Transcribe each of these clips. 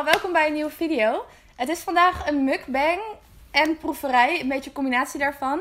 allemaal, welkom bij een nieuwe video. Het is vandaag een mukbang en proeverij, een beetje een combinatie daarvan.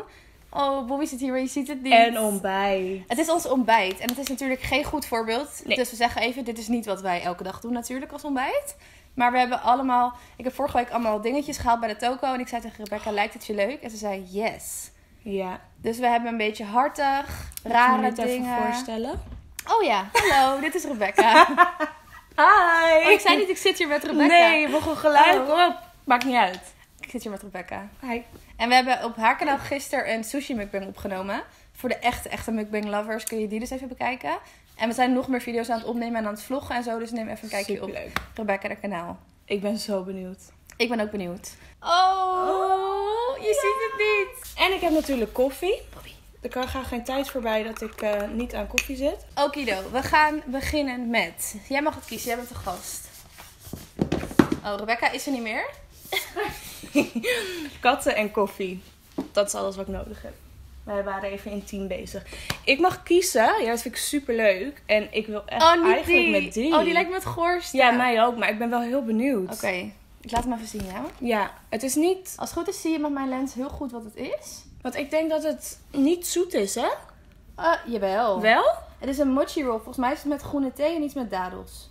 Oh, Bobby zit hier, maar je ziet het niet. En ontbijt. Het is ons ontbijt en het is natuurlijk geen goed voorbeeld. Nee. Dus we zeggen even, dit is niet wat wij elke dag doen natuurlijk als ontbijt. Maar we hebben allemaal, ik heb vorige week allemaal dingetjes gehaald bij de toko. En ik zei tegen Rebecca, lijkt het je leuk? En ze zei, yes. Ja. Dus we hebben een beetje hartig, Moet je me rare dit even dingen. voorstellen? Oh ja, hallo, dit is Rebecca. Hi. Oh, ik zei niet, ik zit hier met Rebecca. Nee, gewoon gelijk. Oh. op. Maakt niet uit. Ik zit hier met Rebecca. Hi. En we hebben op haar kanaal gisteren een sushi mukbang opgenomen. Voor de echte, echte mukbang lovers kun je die dus even bekijken. En we zijn nog meer video's aan het opnemen en aan het vloggen en zo. Dus neem even een kijkje op. Rebecca de kanaal. Ik ben zo benieuwd. Ik ben ook benieuwd. Oh, je ziet het niet. En ik heb natuurlijk koffie. Er kan graag geen tijd voorbij dat ik eh, niet aan koffie zit. Okido, we gaan beginnen met... Jij mag het kiezen, jij bent de gast. Oh, Rebecca is er niet meer. Katten en koffie. Dat is alles wat ik nodig heb. Wij waren even intiem bezig. Ik mag kiezen. Ja, dat vind ik super leuk. En ik wil echt Oh, eigenlijk die. met drie. Oh, die lijkt me het goorste. Ja, mij ook. Maar ik ben wel heel benieuwd. Oké, ik laat hem even zien, ja? Ja, het is niet... Als het goed is zie je met mijn lens heel goed wat het is. Want ik denk dat het niet zoet is, hè? Uh, jawel. Wel? Het is een mochi roll. Volgens mij is het met groene thee en iets met dadels.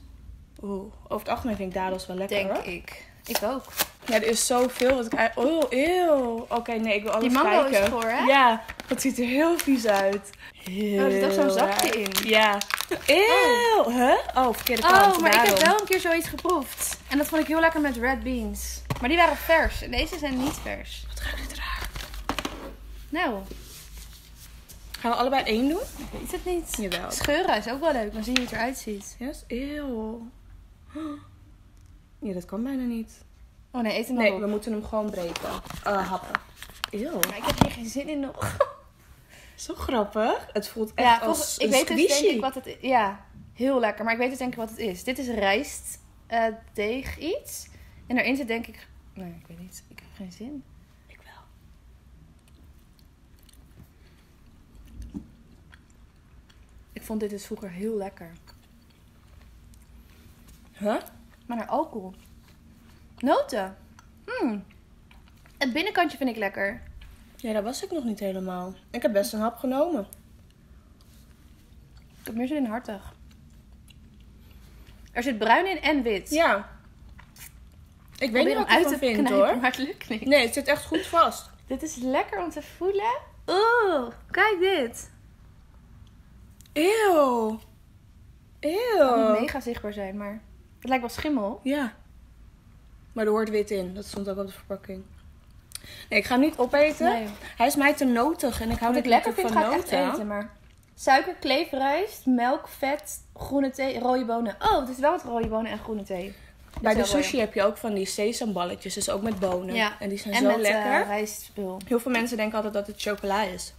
Oeh, over het algemeen vind ik dadels wel lekker, Denk hoor. ik. Ik ook. Ja, er is zoveel wat ik eigenlijk... Oh, eeuw. Oké, nee, ik wil alles Die mango is kijken. voor, hè? Ja, dat ziet er heel vies uit. Heel er zit ook zo'n zakje in. Ja. Eeuw. Huh? Oh, verkeerde kant. Oh, maar ik heb wel een keer zoiets geproefd. En dat vond ik heel lekker met red beans. Maar die waren vers. En deze zijn niet vers. Wat ruikt dit raar. Nou, Gaan we allebei één doen? ik weet het niet. Jawel. Scheuren is ook wel leuk. Dan zie je hoe het eruit ziet. Yes. Eeuw. Ja, dat kan bijna niet. Oh nee, eet hem Nee, op. we moeten hem gewoon breken. Uh, happen. Eeuw. Maar ik heb hier geen zin in nog. Zo grappig. Het voelt echt Ja, als ik een weet dus squishy. denk ik wat het is. Ja, heel lekker. Maar ik weet dus denk ik wat het is. Dit is rijst eh, deeg iets. En daarin zit denk ik... Nee, ik weet niet. Ik heb geen zin. Ik wel. Ik vond dit dus vroeger heel lekker. Huh? Maar naar alcohol. Noten. Hmm. Het binnenkantje vind ik lekker. Ja, dat was ik nog niet helemaal. Ik heb best een hap genomen. Ik heb meer zin in hartig. Er zit bruin in en wit. Ja. Ik weet niet wat ik uit ervan te vind knijpen, hoor. maar het lukt niet. Nee, het zit echt goed vast. Dit is lekker om te voelen. Oeh, kijk dit. Eeuw. Het Eeuw. niet mega zichtbaar zijn, maar het lijkt wel schimmel. Ja. Maar er hoort wit in. Dat stond ook op de verpakking. Nee, ik ga hem niet opeten. Nee. Hij is mij te notig en ik hou Wat ik niet lekker vind, van ga ik echt eten. Maar suiker, kleefrijst, melk, vet, groene thee, rode bonen. Oh, het is wel met rode bonen en groene thee. Bij de sushi heb je ook van die sesamballetjes, dus ook met bonen. Ja. En die zijn En zo met lekker. eh, rijstspul. Heel veel mensen denken altijd dat het chocola is.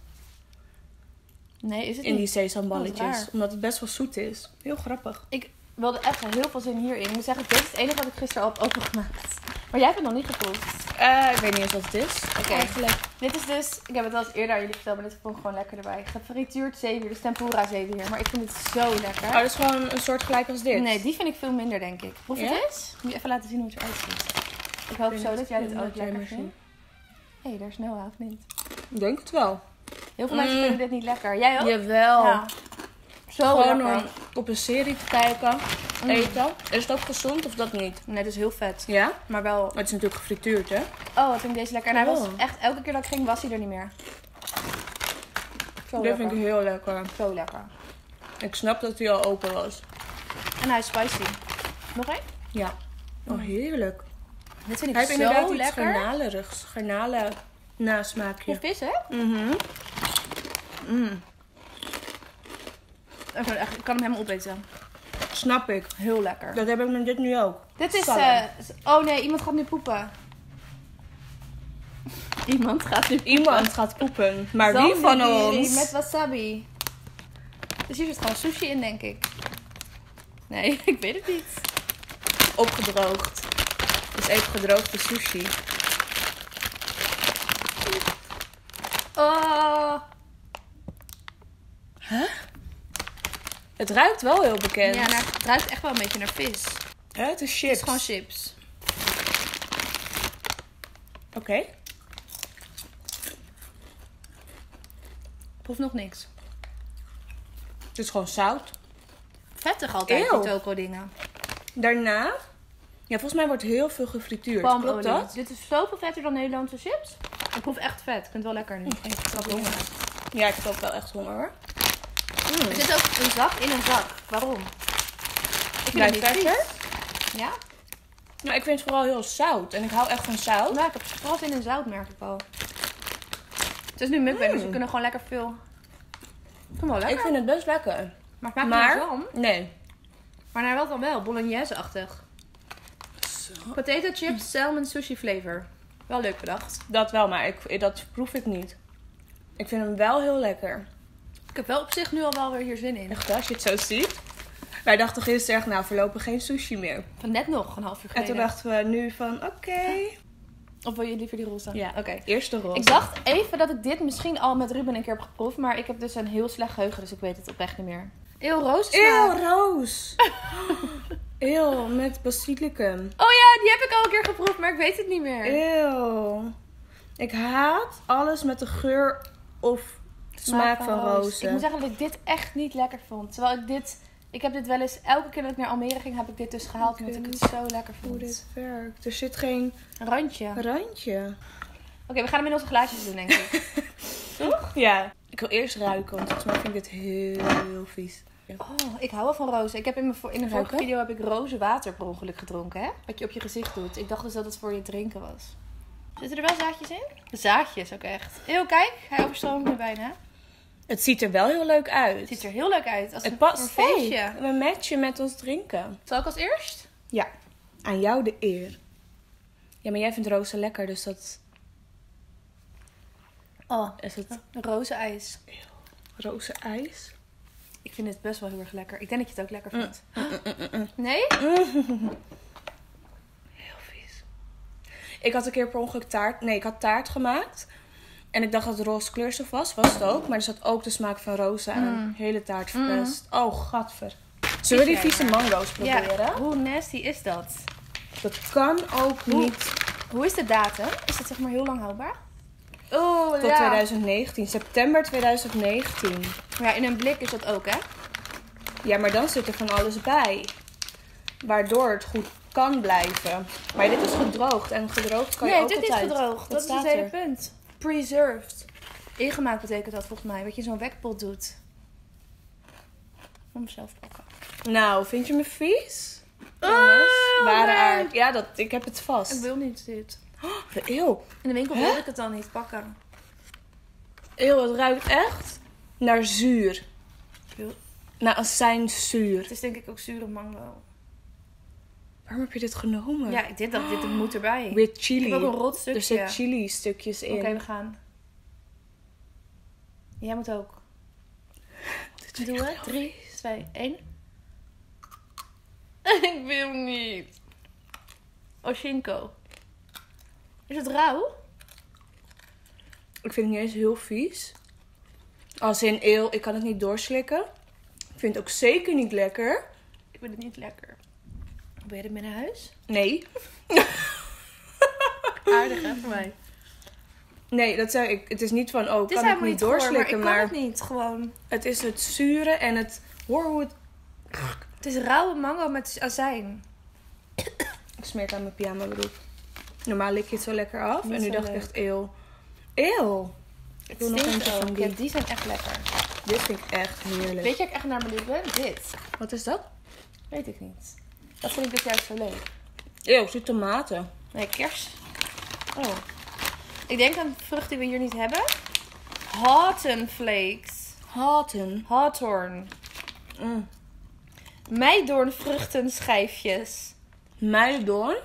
Nee, is het In die sesamballetjes. Oh, omdat het best wel zoet is. Heel grappig. Ik wilde echt heel veel zin hierin. Ik moet zeggen, dit is het enige wat ik gisteren al heb opengemaakt. Maar jij hebt het nog niet geproefd. Eh, ik weet niet eens wat het is. Oké. Eigenlijk. Dit is dus, ik heb het al eens eerder aan jullie verteld, maar dit vond ik gewoon lekker erbij. Gefrituurd zeewier, dus tempura zeewier. Maar ik vind het zo lekker. Oh, dat is gewoon een soort gelijk als dit. Nee, die vind ik veel minder, denk ik. Proef Ja? het eens? Moet je even laten zien hoe het eruit ziet. Ik hoop Ik zo dat jij dit of ook lekker vindt. Hé, hey, daar is Noah, of niet? Ik denk het wel. Heel veel mensen Mm. vinden dit niet lekker. Jij ook? Jawel. Ja. Zo Gewoon lekker. om op een serie te kijken, Mm. eten. Is het ook gezond of dat niet? Nee, het is heel vet. Ja? Maar wel... Maar het is natuurlijk gefrituurd, hè? Oh, wat vind ik deze lekker. En hij was Oh. echt, elke keer dat ik ging, was hij er niet meer. Zo Dit lekker. vind ik heel lekker. Zo lekker. Ik snap dat hij al open was. En hij is spicy. Nog één? Ja. Oh, heerlijk. Dit vind ik Hij heeft zo inderdaad iets lekker. garnalerigs. Garnalen nasmaakje. Of vis, hè? Mhm. Mm. Ik kan, echt- ik kan hem helemaal opeten. Snap ik. Heel lekker. Dat heb ik met dit nu ook. Dit is... Eh, oh nee, iemand gaat nu poepen. Iemand gaat nu poepen. Iemand gaat poepen. Maar wie van ons? Met wasabi. Dus hier zit gewoon sushi in, denk ik. Nee, ik weet het niet. Opgedroogd. Dus even gedroogde sushi. Oh. Het ruikt wel heel bekend. Ja, nou, het ruikt echt wel een beetje naar vis. Hè, het is Het chips. is gewoon chips. Oké. Proef nog niks. Het is gewoon zout. Vettig altijd, Eeuw. die toko dingen. Daarna, ja, volgens mij wordt heel veel gefrituurd. Klopt dat? Dit is zoveel vetter dan Nederlandse chips. Ik proef echt vet. Ik vind het wel lekker nu. Ik heb honger. Ja, ik heb ook wel echt honger hoor. Er zit ook een zak in een zak. Waarom? Ik vind het vies. Ja? Nou, ik vind het vooral heel zout. En ik hou echt van zout. Nou, ik heb vooral zin in zout, merk ik al. Het is nu mukbang, dus we Mm. kunnen gewoon lekker veel... Ik vind het wel lekker. Ik vind het best lekker. Maar het maakt Maar, zalm. nee. Maar naar wat dan wel? Bolognese-achtig. Potato chips, salmon, sushi flavor. Wel leuk bedacht. Dat wel, maar ik, dat proef ik niet. Ik vind hem wel heel lekker. Ik heb wel op zich nu al wel weer hier zin in. Echt, als je het zo ziet. Wij dachten gisteren echt, nou, voorlopig geen sushi meer. Van net nog, een half uur En geleden. toen dachten we nu van, oké. Of wil je liever die roze? Ja, Oké. Eerste rol. Ik dacht even dat ik dit misschien al met Ruben een keer heb geproefd. Maar ik heb dus een heel slecht geheugen, dus ik weet het oprecht niet meer. Heel roos Eeuw, roos. Eeuw, met basilicum. Oh ja, die heb ik al een keer geproefd, maar ik weet het niet meer. Eeuw. Ik haat alles met de geur of smaak van roos. rozen. Ik moet zeggen dat ik dit echt niet lekker vond. Terwijl ik dit... Ik heb dit wel eens... Elke keer dat ik naar Almere ging, heb ik dit dus gehaald. Oké. Omdat ik het zo lekker Hoe vond. dit werkt. Er zit geen Een randje. Oké, randje. we gaan hem in onze glaasjes doen, denk ik. Toch? Ja. Ik wil eerst ruiken, want volgens mij vind ik dit heel vies. Oh, ik hou wel van rozen. Ik heb in, mijn, in een vorige video heb ik roze water per ongeluk gedronken, hè? Wat je op je gezicht doet. Ik dacht dus dat het voor je drinken was. Zitten er wel zaadjes in? Zaadjes ook echt. Heel kijk, hij overstroomt nu bijna. Het ziet er wel heel leuk uit. Het ziet er heel leuk uit. Als Het een, past. een feestje. Hey, we matchen met ons drinken. Zal ik als eerst? Ja. Aan jou de eer. Ja, maar jij vindt rozen lekker, dus dat Oh, is het roze ijs. Roze. Ik vind het best wel heel erg lekker. Ik denk dat je het ook lekker Mm. vindt. Nee? Heel vies. Ik had een keer per ongeluk taart. Nee, ik had taart gemaakt. En ik dacht dat het roze kleurstof was. Was het ook. Maar er zat ook de smaak van rozen aan. Mm. Hele taart verpest. Oh, gadver. Zullen we die vieze mango's proberen? Ja. Hoe nasty is dat? Dat kan ook Hoe? niet Hoe is de datum? Is dat zeg maar heel lang houdbaar? Oh, tot 2019. September 2019. Ja, in een blik is dat ook, hè? Ja, maar dan zit er van alles bij. Waardoor het goed kan blijven. Maar dit is gedroogd. En gedroogd kan je nee, ook dit is altijd. gedroogd. Dat is het hele er? punt. Preserved. Ingemaakt betekent dat volgens mij. Wat je zo'n wekpot doet. Om mezelf pakken. Nou, vind je me vies? Oh, Jongens, ware nee. aard. Ja, dat, ik heb het vast. Ik wil niet dit. Eeuw. In de winkel wil ik het dan niet pakken. Eeuw, het ruikt echt naar zuur. Naar azijnzuur. Het is denk ik ook zure mango. Waarom heb je dit genomen? Ja, dit, dat, dit moet erbij. With Ik chili. heb ook een rot stukje. er zit chili stukjes in. Oké, we gaan. Jij moet ook. Dit Doe ik het. heel 3, vies. 2, 1. ik wil niet. Oshinko. Is het rauw? Ik vind het niet eens heel vies. Als in eeuw, ik kan het niet doorslikken. Ik vind het ook zeker niet lekker. Ik vind het niet lekker. Ben je er mee naar huis? Nee. Aardig hè, voor mij. Nee, dat zei ik. Het is niet van, oh, ik Het kan helemaal niet goor, maar ik doorslikken. kan het niet. Gewoon. het is het zure en het... Hoor hoe het... Het is rauwe mango met azijn. Ik smeer het aan mijn pyjama broek. Normaal lik je het zo lekker af. Niet en nu dacht ik echt, eeuw. Eeuw. Ik wil nog eentje van die. Ja, die zijn echt lekker. Dit vind ik echt heerlijk. Weet je ik echt naar benieuwd ben? Dit. Wat is dat? Weet ik niet. Dat vind ik dit juist zo leuk. Eeuw, zit tomaten. Nee, kers. Oh. Ik denk aan een vrucht die we hier niet hebben. Hawthorn flakes. Haten. Hawthorn. Mm. Meidoornvruchtenschijfjes. Meidoorn.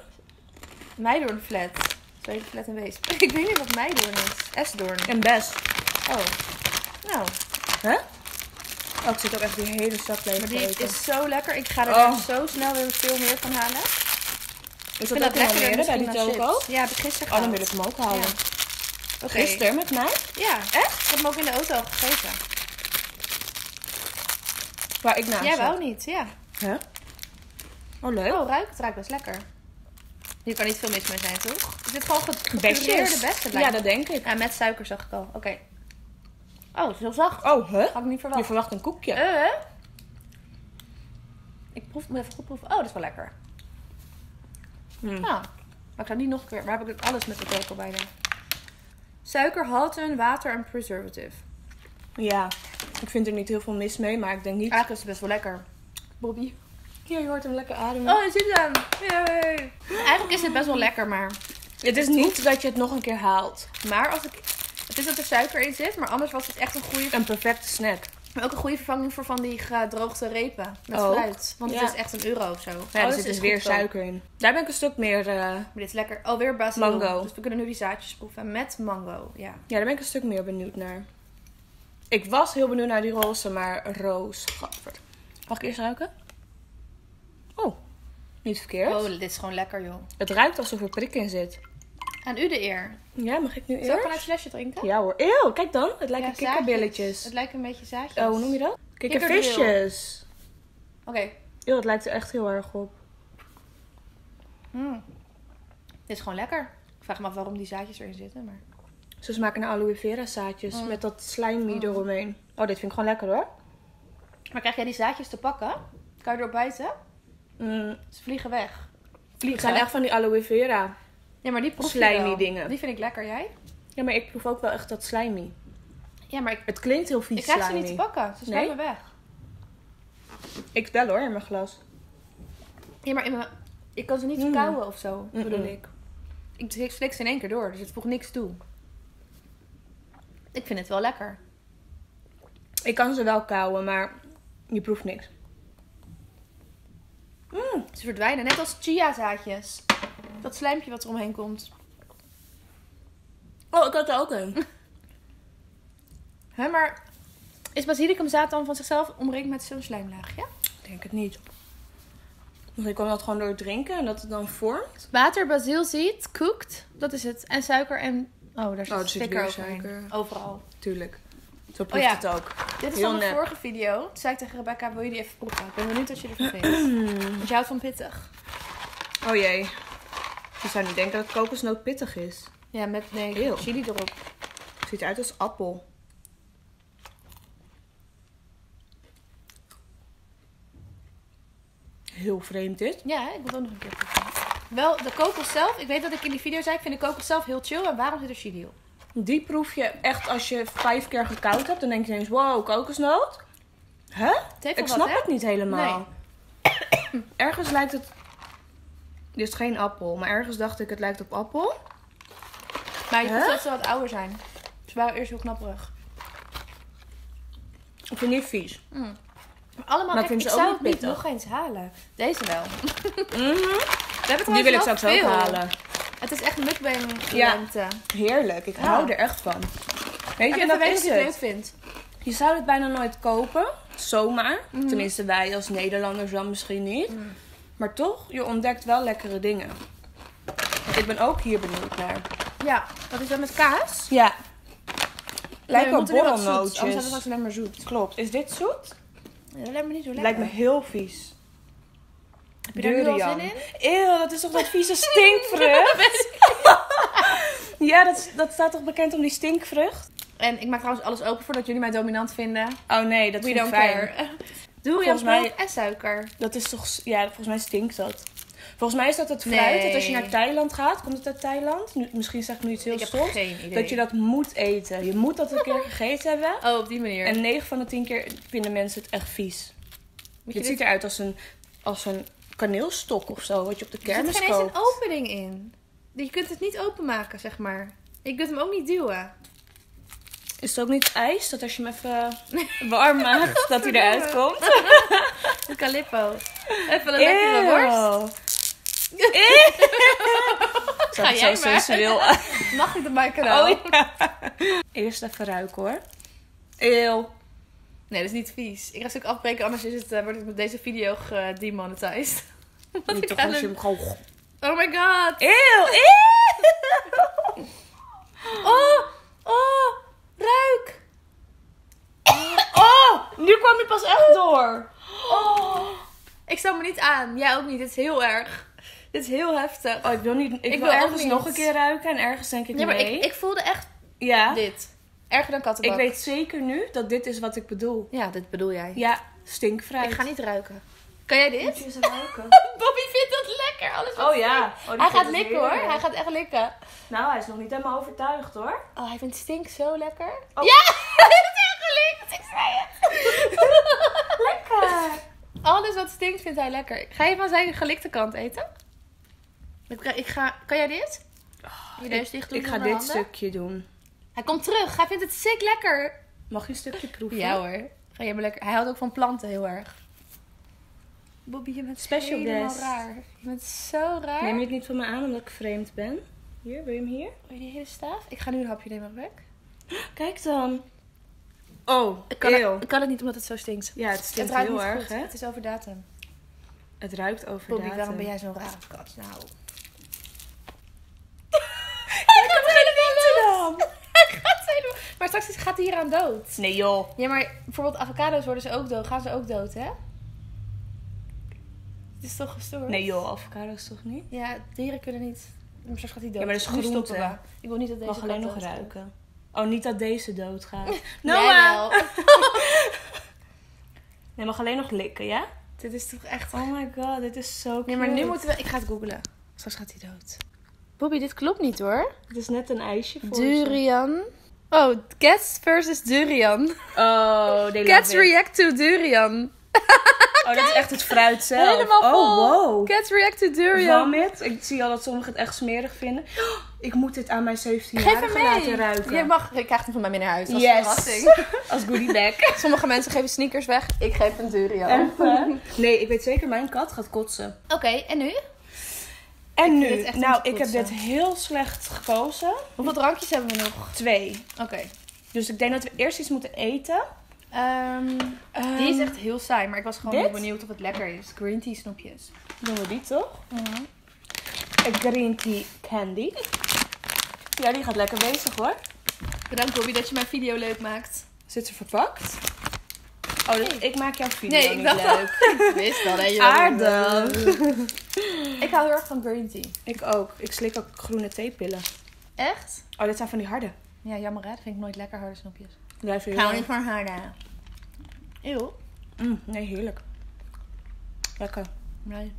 Meidoornflat. Het flat en wees. Ik weet niet wat meidoorn is. Esdoorn. En best. Oh. Nou, Hè? Oh, ik zit ook echt die hele zak leeg maar die eten. is zo lekker. Ik ga er Oh. zo snel weer veel meer van halen. Is Ik dat vind dat Almere bij die toko? Ja, heb ik gisteren Oh, dan wil ik hem ook. Ja. Oké. Gisteren met mij? Ja, echt? Ik heb hem ook in de auto gegeten. Waar ik naast Jij wou niet, ja. Hè? Oh, leuk. Oh, ruikt. Het ruikt best lekker. Hier kan niet veel mis mee zijn, toch? Is dit gewoon gepureerde bessen? Ja, dat denk ik. Ja, met suiker zag ik al. Oké. Oh, het is heel zacht. Oh, hè? Had ik niet Je verwacht. verwacht een koekje. Eh? Ik proef, moet even goed proeven. Oh, dat is wel lekker. Ja. Maar ik zou niet nog een keer... Waar heb ik alles met de cocoa bij dan? Suiker, halten, water en preservative. Ja, ik vind er niet heel veel mis mee, maar ik denk niet... Eigenlijk is het best wel lekker. Bobby. Hier, je hoort hem lekker ademen. Oh, je ziet hem. Yay. Eigenlijk is het best wel lekker, maar... het is niet dat je het nog een keer haalt. Maar als ik... Het is dat er suiker in zit, maar anders was het echt een goede... Een perfecte snack. Maar ook een goede vervanging voor van die gedroogde repen. Met Ook. fruit. Want Ja. het is echt een euro of zo. Ja, Oh, er dat zit dus weer suiker in. Daar ben ik een stuk meer... eh, Maar dit is lekker. Alweer basil. Mango. Dus we kunnen nu die zaadjes proeven met mango. Ja. Ja, daar ben ik een stuk meer benieuwd naar. Ik was heel benieuwd naar die roze, maar roos. Gadverd. Mag ik eerst ruiken? Niet verkeerd. Oh, dit is gewoon lekker, joh. Het ruikt alsof er prik in zit. Aan u de eer. Ja, mag ik nu Zal ik vanuit eerst? het flesje drinken? Ja hoor. Eeuw, kijk dan. Het lijken Ja, kikkerbilletjes. Het lijkt een beetje zaadjes. Oh, hoe noem je dat? Kikkervisjes. Oké. Eeuw, het lijkt er echt heel erg op. Mm. Dit is gewoon lekker. Ik vraag me af waarom die zaadjes erin zitten. Maar... Ze smaken naar aloe vera zaadjes Mm. met dat slimy Mm. eromheen. Oh, dit vind ik gewoon lekker hoor. maar krijg jij die zaadjes te pakken? Kan je erop bijten? Mm, Ze vliegen weg. het Vliegen. zijn echt van die aloe vera. Ja, maar die proef slimy dingen. Die vind ik lekker. Jij? Ja, maar ik proef ook wel echt dat slimy. Ja, maar ik, Het klinkt heel vies ik krijg ze niet te pakken. Ze Nee? slaan me weg. Ik wel hoor, in mijn glas. Ja, maar in mijn... ik kan ze niet Mm. kauwen of zo, bedoel ik. Ik slik ze in één keer door, dus het voegt niks toe. Ik vind het wel lekker. Ik kan ze wel kauwen, maar je proeft niks. Mm. Ze verdwijnen, net als chiazaadjes. Dat slijmpje wat er omheen komt. Oh, ik had er ook een. Hè, maar is basilicumzaad dan van zichzelf omringd met zo'n slijmlaagje? Ik denk het niet. Dus ik kan dat gewoon door drinken en dat het dan vormt. Water, basilziet, cooked, dat is het. En suiker en... Oh, daar zit Oh, er zit overheen. Overal. Tuurlijk. Zo proeft ja. het ook. Dit is Heel van de nep. vorige video. Toen zei ik tegen Rebecca, wil je die even proeven? Ik ben benieuwd wat je ervan vindt. Want je houdt van pittig. Oh jee. Je zou niet denken dat kokosnoot pittig is. Ja, met nee, chili erop. Het ziet eruit als appel. Heel vreemd dit. Ja, ik wil ook nog een keer proeven. Wel, de kokos zelf. Ik weet dat ik in die video zei, ik vind de kokos zelf heel chill. En waarom zit er chili op? Die proef je echt als je vijf keer gekoud hebt. Dan denk je ineens, wow, kokosnoot? Heeft Ik snap wat, het niet helemaal. ergens lijkt het... Dit is geen appel, maar ergens dacht ik het lijkt op appel. Maar je proeft dat ze wat ouder zijn. Ze waren eerst heel knapperig. Ik vind het niet vies. Maar allemaal, Maar echt, ik ze zou het niet nog eens halen. Deze wel. Mhm. We hebben Die wil ik straks ook halen. Het is echt mukbang Ja. lente. Heerlijk, ik Ja. hou er echt van. Weet je, en even dat is je het leuk vindt. Je zou het bijna nooit kopen, zomaar. Mhm. Tenminste, wij als Nederlanders dan misschien niet. Mm. Maar toch, je ontdekt wel lekkere dingen. Ik ben ook hier benieuwd naar. Ja, wat is dat met kaas? Ja. Lijkt we wel wat zoet, Anders borrelnootjes. is het alleen maar zoet. Klopt. Is dit zoet? Ja, dat lijkt me niet zo lekker. Lijkt me heel vies. Heb je daar nu al Durian. zin in? Eeuw, dat is toch dat vieze stinkvrucht? ja, dat, dat staat toch bekend om die stinkvrucht? En ik maak trouwens alles open voordat jullie mij dominant vinden. Oh nee, dat We vind ik fijn. care. Mij- en suiker. Dat is toch... Ja, volgens mij stinkt dat. Volgens mij is dat het fruit dat als je naar Thailand gaat... Komt het uit Thailand? Nu, misschien zeg ik nu iets heel stoms. idee. Dat je dat moet eten. Je moet dat een keer gegeten hebben. Oh, op die manier. En 9 van de 10 keer vinden mensen het echt vies. Je Het dit... ziet eruit als een, als een kaneelstok of zo, wat je op de Er zit kermis geen eens een koopt. opening in. Je kunt het niet openmaken, zeg maar. Je kunt hem ook niet duwen. Is het ook niet ijs, dat als je hem even warm maakt, dat hij eruit komt? Een calippo. Even een lekkere worst. Zo, Ga zo jij maar. sensueel. Mag ik mijn kanaal? Oh, ja. Eerst even ruiken hoor. Eeuw. Nee, dat is niet vies. Ik ga stuk afbreken, anders is het, eh, wordt het met deze video gedemonetized. Ik toch als je hem gewoon... Oh my god. Eeuw, eeuw. Oh, oh, ruik. Oh, nu kwam je pas echt door. Oh. Ik stel me niet aan. Jij ook niet. Het is heel erg. Dit is heel heftig. Oh, ik wil niet. Ik, Ik wil, wil ook ergens nog een keer ruiken en ergens denk ik Ja, maar nee. ik, ik voelde echt ja. dit. Erger dan Ik kattenbak. weet zeker nu dat dit is wat ik bedoel. Ja, dit bedoel jij. Ja, stinkvrij. Ik ga niet ruiken. Kan jij Moet dit? je eens ruiken? Bobby vindt dat lekker. Alles wat Oh ja. Oh, hij gaat likken hoor. Hij gaat echt likken. Nou, hij is nog niet helemaal overtuigd hoor. Oh, hij vindt stink zo lekker. Oh. Ja! Hij heeft het heel gelikt. Ik zei het. Lekker. Alles wat stinkt vindt hij lekker. Ga je van zijn gelikte kant eten? Ik, ga- ik ga... Kan jij dit? Je neus dicht doen Ik ga zonder dit handen? stukje doen. Hij komt terug. Hij vindt het sick lekker. Mag je een stukje proeven? Ja hoor. Ga je maar lekker. Hij houdt ook van planten heel erg. Bobby, je bent Special helemaal guest. raar. Je bent zo raar. Neem je het niet van me aan omdat ik vreemd ben? Hier, wil je hem hier? Wil je die hele staaf? Ik ga nu een hapje nemen, weg. Kijk dan. Oh, Ik kan, eeuw. het, ik kan het niet omdat het zo stinkt. Ja, het Het stinkt ruikt heel niet erg, goed. hè? Het is over datum. Het ruikt over Bobby, datum. waarom ben jij zo'n rare kat? Nou. Hij gaat helemaal dan. Maar straks gaat hij hier aan dood. Nee joh. Ja, maar bijvoorbeeld avocado's worden ze ook dood. Gaan ze ook dood, hè? Het is toch gestoord? Nee joh, avocado's toch niet? Ja, dieren kunnen niet. Maar straks gaat hij dood. Ja, maar dat is groente. stoppen we. Ik wil niet dat deze Mag alleen nog ruiken. Oh, niet dat deze doodgaat. Noah! wel. Nee, mag alleen nog likken, ja? Dit is toch echt... Oh my god, dit is zo cute. Nee, maar nu moeten we... Ik ga het googlen. Straks gaat hij dood. Bobby, dit klopt niet hoor. Het is net een ijsje voor Durian. Oh, cats versus durian. Oh, they Cats it. react to durian. Oh, dat is echt het fruit zelf. Helemaal vol. Oh, wow. Cats react to durian. Vomit. Ik zie al dat sommigen het echt smerig vinden. Ik moet dit aan mijn 17 Geef hem jarige mee. laten ruiken. Je, mag, je krijgt hem van mij mee naar huis. Als Yes. verrassing. Als goodie bag. Sommige mensen geven sneakers weg. Ik geef een durian. Even. Nee, ik weet zeker, mijn kat gaat kotsen. Oké, en nu? En nu? Nou, ik heb dit heel slecht gekozen. Hoeveel drankjes hebben we nog? Twee. Oké. Dus ik denk dat we eerst iets moeten eten. Ehm, die is echt heel saai, maar ik was gewoon heel benieuwd of het lekker is. Green tea snoepjes. Doen we die toch? Een green tea candy. Ja, die gaat lekker bezig hoor. Bedankt Bobby dat je mijn video leuk maakt. Zit ze verpakt? Oh, dus Nee. ik maak jouw video Nee, ik niet dacht leuk. Ik wist wel dat je Aardig. Ik hou heel erg van green tea. Ik ook. Ik slik ook groene theepillen. Echt? Oh, dit zijn van die harde. Ja, jammer hè. Dat vind ik nooit lekker harde snoepjes. Blijf Ik hou niet van harde. Eeuw. Mm, nee, heerlijk. Lekker. Nee.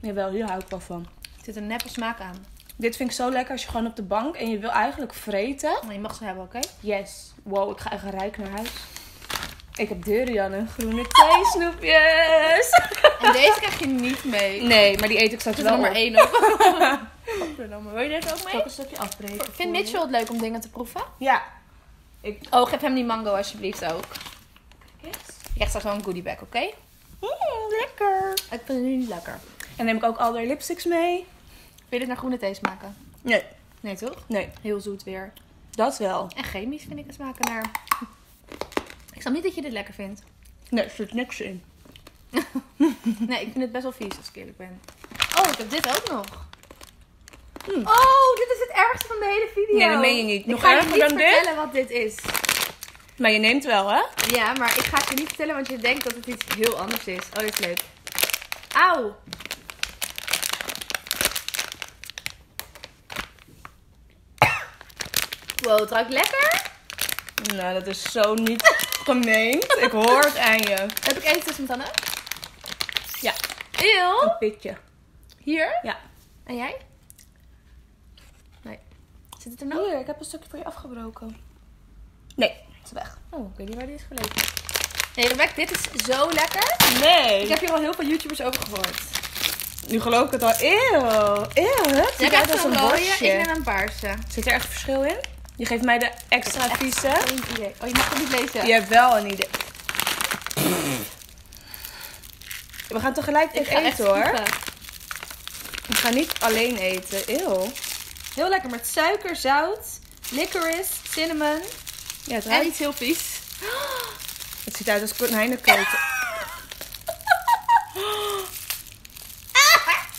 Jawel, hier hou ik wel van. Er zit een neppe smaak aan. Dit vind ik zo lekker als je gewoon op de bank en je wil eigenlijk vreten. Maar je mag ze hebben, oké? Yes. Wow, ik ga echt rijk naar huis. Ik heb durian en groene thee snoepjes. En deze krijg je niet mee. Nee, maar die eet ik straks Dat is wel nummer op. 1 op. Godverdomme, Wil je deze ook Zal mee? ik een stukje afbreken? Vindt je? Mitchell het leuk om dingen te proeven? Ja. Ik... Oh, geef hem die mango alsjeblieft ook. Yes. Je krijgt straks wel een goodie bag, oké? Mm, lekker. Ik vind het nu niet lekker. En neem ik ook al die lipsticks mee? Wil je dit naar groene thee smaken? Nee. Nee, toch? Nee, Heel zoet weer. dat wel. En chemisch vind ik het smaken naar... Ik snap niet dat je dit lekker vindt. Nee, er zit niks in. Nee, ik vind het best wel vies als ik eerlijk ben. Oh, ik heb dit ook nog. Hmm. Oh, dit is het ergste van de hele video. Nee, dat meen je niet. Ik Nog ga je niet dan dit? vertellen wat dit is. Maar je neemt wel, hè? Ja, maar ik ga het je niet vertellen, want je denkt dat het iets heel anders is. Oh, dit is leuk. Auw. Wow, het ruikt lekker. Nou, dat is zo niet gemeend. Ik hoor het aan je. Heb ik eten tussen mijn tanden? Ja, Eeuw. een pitje. Hier? Ja. En jij? Nee. Zit het er nou? Hier, ik heb een stukje voor je afgebroken. Nee, het is weg. Oh, ik weet niet waar die is gebleven. Nee, Rebecca, dit is zo lekker. Nee. Ik heb hier al heel veel YouTubers over gehoord. Nu geloof ik het al. Eeuw. Eeuw. Het ziet als zo'n een rode, borstje. ik neem een paarse. Zit er echt verschil in? Je geeft mij de extra vieze. Geen idee. Oh, je mag het niet lezen. Je hebt wel een idee. We gaan tegelijk dit ik ga echt eten hoor. Ik ga niet alleen eten. Eeuw. Heel lekker met suiker, zout, licorice, cinnamon Ja, het en ruikt. iets heel vies. Het ziet uit als konijnenkoten.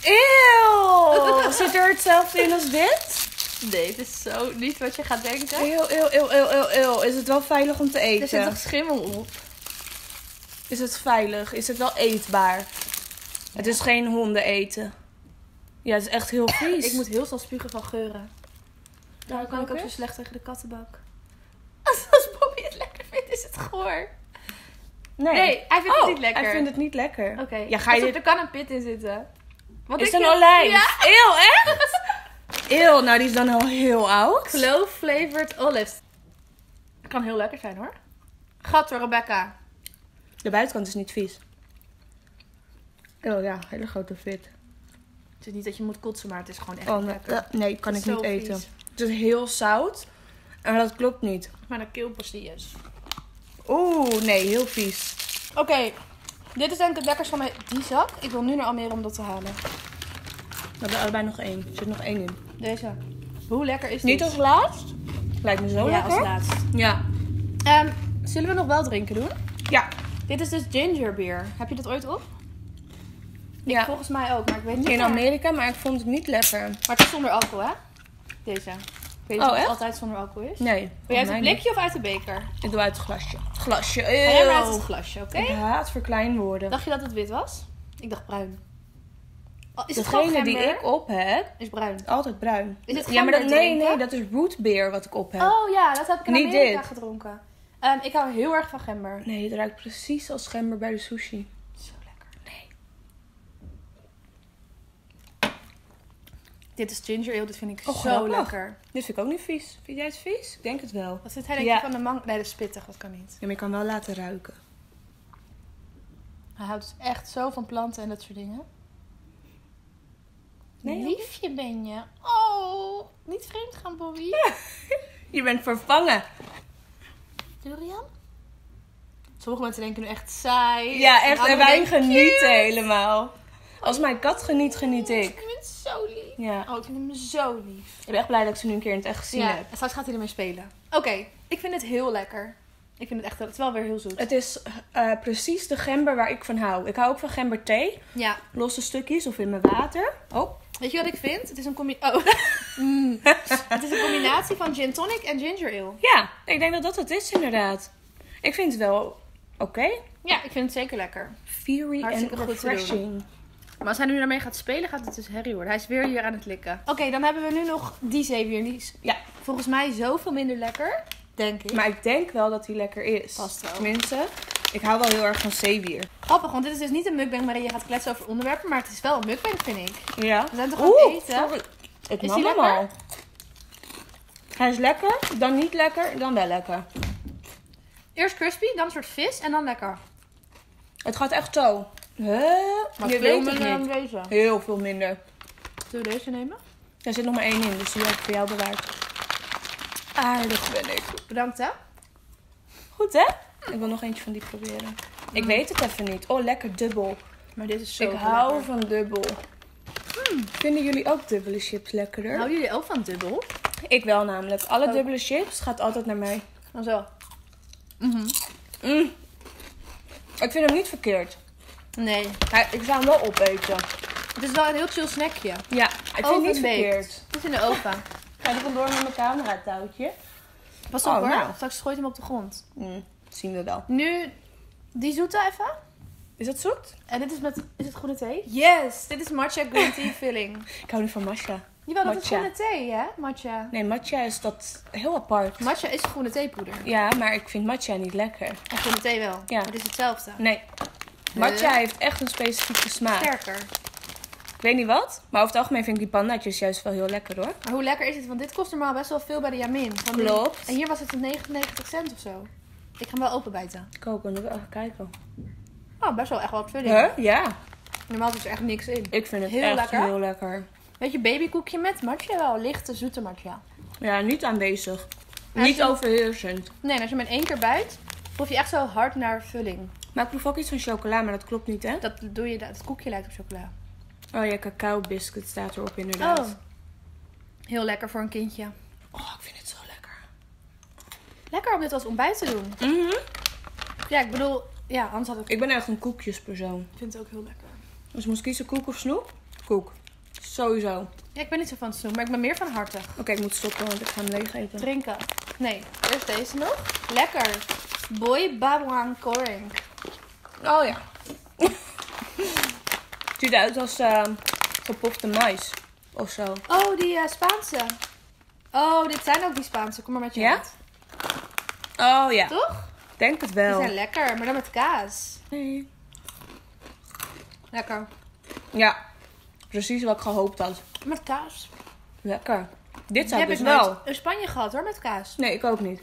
Eeuw! Zit er hetzelfde in als dit? Nee, het is zo niet wat je gaat denken. Eeuw, eeuw, eeuw, eeuw, eeuw, eeuw. Is het wel veilig om te Er zit eten? toch schimmel op? Is het veilig? Is het wel eetbaar? Het is geen honden eten. Ja, het is echt heel vies. Ik moet heel snel spugen van geuren. Daarom kan ik ook zo slecht tegen de kattenbak. Als, als Bobby het lekker vindt, is het goor. Nee. Nee, hij vindt Oh, het niet lekker. hij vindt het niet lekker. Oké. Ja, ga je. Er kan een pit in zitten. Wat Is een olijf? Ja. Eeuw, echt? Eeuw, nou die is dan al heel oud. Clove flavored olives. Kan heel lekker zijn hoor. Gat door Rebecca. De buitenkant is niet vies. Oh ja, hele grote fit. Het is niet dat je moet kotsen, maar het is gewoon echt Oh, lekker. nee, kan ik niet eten. vies. Het is heel zout. En dat klopt niet. Maar een keelpastille's. Oeh, nee, heel vies. Oké. Dit is denk ik het lekkerst van mij. Die zak. Ik wil nu naar Almere om dat te halen. We hebben allebei nog één. Er zit nog één in. Deze. Hoe lekker is Niet dit? als laatst? Lijkt me zo ja, lekker. als laatst. Ja. Ehm, zullen we nog wel drinken doen? Ja. Dit is dus ginger beer. Heb je dat ooit op? ja. Volgens mij ook, maar ik weet niet In waar. Amerika, maar ik vond het niet lekker. Maar het is zonder alcohol, hè? Deze. Ik weet niet Oh, of het echt? altijd zonder alcohol is. Nee. Wil jij uit volgens het mij blikje of uit de beker? niet. Ik doe uit het glasje. Het glasje. Ga jij maar uit Eeuw. het glasje, oké? Ik haat verkleinwoorden. Dacht je dat het wit was? Ik dacht bruin. Oh, is het gewoon Degene die ik op heb, Is bruin. altijd bruin. Is het ja, maar dat, nee, nee, dat is rootbeer wat ik op heb. Oh ja, dat heb ik in Niet Amerika dit. gedronken. Ehm, ik hou heel erg van gember. Nee, het ruikt precies als gember bij de sushi. Zo lekker. Nee. Dit is ginger ale, dit vind ik Oh, zo grappig. lekker. Dit vind ik ook niet vies. Vind jij het vies? Ik denk het wel. Wat zit hij denk Ja. van de mango? Nee, dat is pittig, dat kan niet. Ja, maar je kan wel laten ruiken. Hij houdt dus echt zo van planten en dat soort dingen. Nee, Liefje ben je. Oh, niet vreemd gaan, Bobby. Je bent vervangen. Durian? Sommige mensen denken nu echt saai. Ja, echt. En wij genieten "Cute." helemaal. Als mijn kat geniet, geniet ik. Je bent zo lief. Ja. Oh, ik vind hem zo lief. Ik ben echt blij dat ik ze nu een keer in het echt gezien Ja, heb. en straks gaat hij ermee spelen. Oké, ik vind het heel lekker. Ik vind het echt, het is wel weer heel zoet. Het is eh, precies de gember waar ik van hou. Ik hou ook van gember thee. Ja, Losse stukjes of in mijn water. Oh, weet je wat ik vind? Het is een, combi oh. Mm. het is een combinatie van gin tonic en ginger ale. ja. Ik denk dat dat het is inderdaad. Ik vind het wel oké. Ja, ik vind het zeker lekker. Fiery en refreshing. Maar als hij nu daarmee gaat spelen, gaat het dus herrie worden. Hij is weer hier aan het likken. Oké, dan hebben we nu nog die zeewier. Die is Ja, volgens mij zoveel minder lekker. Denk ik. maar ik denk wel dat hij lekker is. Past wel. Tenminste, ik hou wel heel erg van zeewier. Grappig, want dit is dus niet een mukbang waarin je gaat kletsen over onderwerpen. Maar het is wel een mukbang, vind ik. Ja. We zijn toch aan het eten? sorry. Ik Is nam hem lekker? al. Hij is lekker, dan niet lekker, dan wel lekker. Eerst crispy, dan een soort vis en dan lekker. Het gaat echt zo. Huh? Maar je veel weet minder niet. deze. Heel veel minder. Zullen we deze nemen? Er zit nog maar één in, dus die heb ik voor jou bewaard. Aardig ben ik. Bedankt hè. Goed hè? Ik wil nog eentje van die proberen. Ik weet het even niet. Oh, lekker dubbel. Maar dit is zo ik hou lekker. van dubbel. Hmm, Vinden jullie ook dubbele chips lekkerder? Houden jullie ook van dubbel? Ik wel namelijk. Alle Oh. dubbele chips gaat altijd naar mij. Dan zo. Mhm. Mm. Ik vind hem niet verkeerd. Nee. Hij, ik zou hem wel opeten. Het is wel een heel chill snackje. Ja, ik vind het niet verkeerd. Het is in de oven. Ga er vandoor met mijn camera touwtje. Pas op Oh, hoor. nou. Straks gooit hij hem op de grond. Mm, zien we wel. Nu die zoete even. Is dat zoet? En dit is met... Is het groene thee? Yes! Dit is matcha green tea filling. Ik hou niet van matcha. Jawel, dat is Matcha. groene thee, hè? Matcha. Nee, matcha is dat heel apart. Matcha is groene theepoeder. Ja, maar ik vind matcha niet lekker. En groene thee wel. Ja. Het is hetzelfde. Nee. Matcha heeft echt een specifieke smaak. Sterker. Ik weet niet wat, maar over het algemeen vind ik die pandaatjes juist wel heel lekker hoor. Maar hoe lekker is het? Want dit kost normaal best wel veel bij de Yamin. Die- Klopt. En hier was het een 99 cent of zo. Ik ga hem wel openbijten. Ik ook, en even kijken. Oh, best wel echt wel vulling. Huh? Ja, Normaal zit er echt niks in. ik vind het Heel echt lekker. heel lekker. Weet je, babykoekje met matcha wel. Lichte, zoete matcha. Ja, niet aanwezig. Niet overheersend. Nee, en als je hem in één keer bijt, proef je echt zo hard naar vulling. Maar ik proef ook iets van chocola, maar dat klopt niet hè? Dat doe je, dat koekje lijkt op chocola. Oh ja, cacao biscuit staat erop inderdaad. Oh. Heel lekker voor een kindje. Oh, ik vind het. Lekker om dit als ontbijt te doen. Mhm. Ja, ik bedoel, ja, anders had ik... Ik ben echt een koekjespersoon. Ik vind het ook heel lekker. Dus moest ik kiezen koek of snoep? Koek. Sowieso. Oké, Ja, ik ben niet zo van snoep, maar ik ben meer van hartig. ik moet stoppen, want ik ga hem leeg eten. Drinken. Nee, eerst deze nog. Lekker. Boy Babwang Koring. Oh ja. Het ziet eruit als eh, gepofte mais. Of zo. Oh, die eh, Spaanse. Oh, dit zijn ook die Spaanse. Kom maar met je Ja? hand. Oh ja, Toch? denk het Die wel. zijn lekker, maar dan met kaas. Nee. Lekker. Ja, precies wat ik gehoopt had. Met kaas. Lekker. Dit Die zou ik heb dus ik wel. nooit in Spanje gehad hoor, met kaas. Nee, ik ook niet.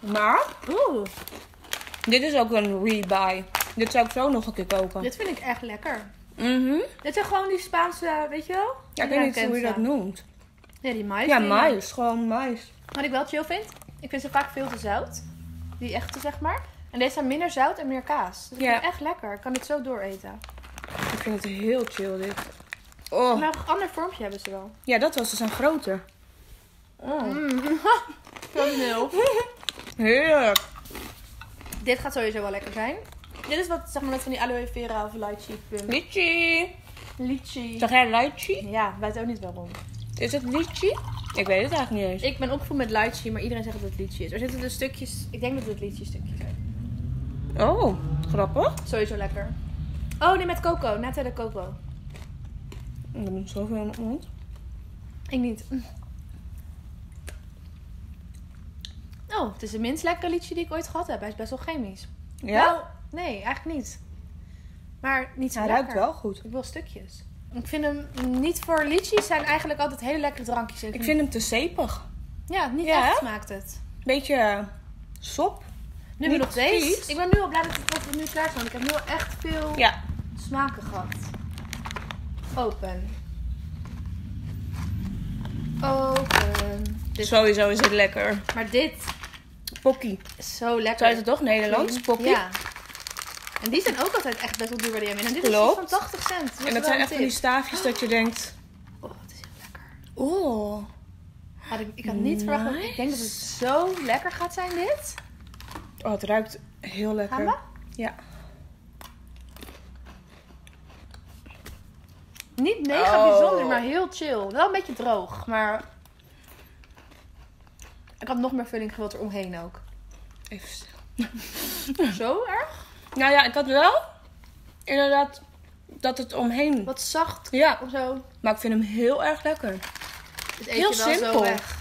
Maar, Oeh, dit is ook een rebuy. Dit zou ik zo nog een keer kopen. dit vind ik echt lekker. Mhm. Dit zijn gewoon die Spaanse, weet je wel? Ja, ik weet niet kent hoe je dat noemt. Ja, die mais. Ja, dingen. mais. Gewoon mais. Wat ik wel chill vind, ik vind ze vaak veel te zout. Die echte, zeg maar. En deze zijn minder zout en meer kaas. Dus ik Ja. vind het echt lekker. Ik kan dit zo dooreten. Ik vind het heel chill dit. Oh. Maar een ander vormpje hebben ze wel. Ja, dat was dus een groter. Oh. Mm. Thumbnail. Heerlijk. Dit gaat sowieso wel lekker zijn. Dit is wat, zeg maar, net van die aloe vera of lychee. Litchi. Lychee. Zeg jij lychee? Ja, weet ook niet waarom. Is het litchi? Ik weet het eigenlijk niet eens. Ik ben opgevoed met lychee, maar iedereen zegt dat het lychee is. Er zitten dus stukjes, ik denk dat het lychee stukjes zijn. Oh, grappig. Sowieso lekker. Oh, nee, met coco. Net de coco. Ik heb nog zoveel in mijn mond. Ik niet. Oh, het is de minst lekkere lychee die ik ooit gehad heb. Hij is best wel chemisch. Ja? Nou, nee, eigenlijk niet. Maar niet zo Hij lekker. ruikt wel goed. Ik wil stukjes. Ik vind hem niet voor lychees zijn eigenlijk altijd hele lekkere drankjes. Ik vind hem te zeepig. Ja, niet Ja, echt smaakt het. Beetje eh, sop. Nu Niet nog deze. Ik ben nu al blij dat het- nu klaar zijn. Want ik heb nu al echt veel Ja. smaken gehad. Open. Open. Dit- Sowieso is het lekker. Maar dit Pokkie. is zo lekker. Zou je het toch Nederlands? Pokkie? Ja. En die zijn ook altijd echt best wel duur bij de. En dit is Klopt. van 80 cent. En dat zijn echt van die staafjes dat je denkt... Oh, het is heel lekker. Oh. Had ik, ik had niet verwacht ik denk dat het zo lekker gaat zijn dit. Oh, het ruikt heel lekker. Gaan we? Ja. Niet mega Oh. bijzonder, maar heel chill. Wel een beetje droog, maar... Ik had nog meer vulling gewild eromheen ook. Even stil. Zo erg? Nou ja, ik had wel inderdaad dat het omheen... Wat zacht Ja, of zo. maar ik vind hem heel erg lekker. Het eet Heel je wel simpel. zo weg.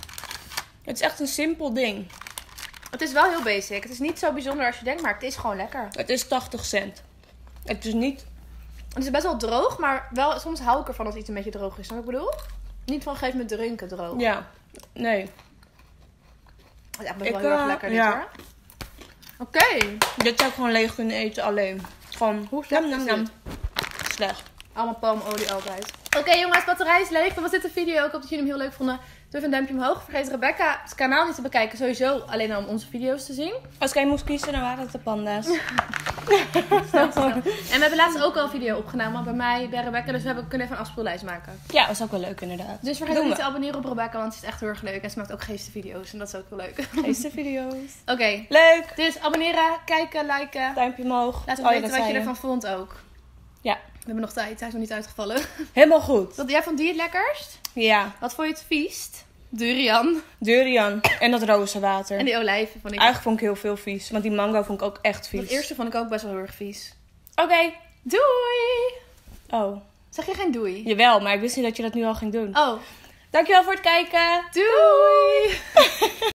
Het is echt een simpel ding. Het is wel heel basic. Het is niet zo bijzonder als je denkt, maar het is gewoon lekker. Het is 80 cent. Het is niet... Het is best wel droog, maar wel, soms hou ik ervan als iets een beetje droog is. Snap ik bedoel? Niet van geef me drinken droog. Ja. Nee. Het is echt best wel Ik, heel erg eh, lekker dit ja. hoor. Oké. Dit zou ik gewoon leeg kunnen eten alleen. Gewoon... Hoe slecht nam. Slecht. Allemaal palmolie altijd. Oké jongens, batterij is leeg. Dan was dit de video. Ik hoop dat jullie hem heel leuk vonden. Doe even een duimpje omhoog. Vergeet Rebecca's kanaal niet te bekijken. Sowieso alleen al om onze video's te zien. Als ik één moest kiezen, dan waren het de panda's. En we hebben laatst ook al een video opgenomen bij mij, bij Rebecca. Dus we hebben, kunnen even een afspeellijst maken. Ja, dat is ook wel leuk inderdaad. Dus vergeet ook niet te abonneren op Rebecca, want ze is echt heel erg leuk. En ze maakt ook geeste video's. En dat is ook heel leuk. Deze video's. Oké, Leuk. dus abonneren, kijken, liken. Duimpje omhoog. Laat ons Oh weten wat je. ervan vond ook. Ja, We hebben nog tijd, hij is nog niet uitgevallen. helemaal goed. Wat jij vond die het lekkerst? Ja, Wat vond je het viest? Durian. durian en dat rozenwater. En die olijven vond ik Eigenlijk vond ik heel veel vies, want die mango vond ik ook echt vies. Het eerste vond ik ook best wel heel erg vies. Oké. Doei! Oh, Zeg je geen doei? jawel, maar ik wist niet dat je dat nu al ging doen. Oh, Dankjewel voor het kijken. doei!